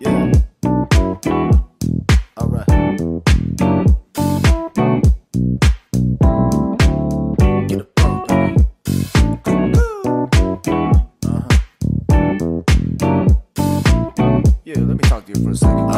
Yeah. Alright. Get a baby. Uh-huh. Yeah, let me talk to you for a second.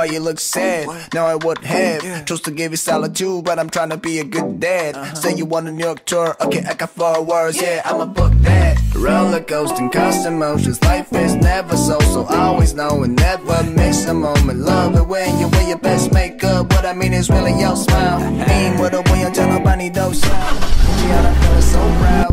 why you look sad? Now I would have chose to give you solitude, but I'm trying to be a good dad. Say you want a New York tour, okay, I got four words, yeah, I'ma book that. Roller coaster, constant motions, life is never so, so always knowing, never miss a moment. Love it when you wear your best makeup, what I mean is really your smile. Mean with a way until nobody knows. Yeah, I'm feeling so proud.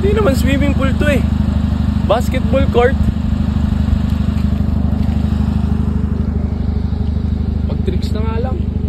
Hindi naman swimming pool to eh. Basketball court. Pag-tricks na nga lang.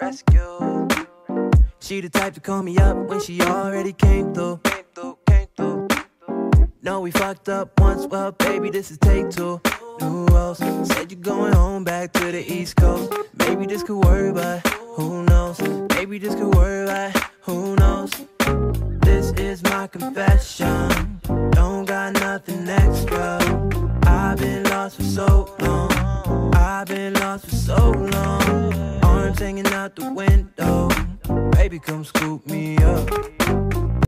Rescue. She the type to call me up when she already came through. Came through, came through. No, we fucked up once. Well, baby, this is take two. New Rose said you're going home back to the East Coast. Maybe this could work, but who knows? Maybe this could work, but who knows? This is my confession. Don't got nothing extra. I've been lost for so long. I've been lost for so long. Out the window. Baby, come scoop me up.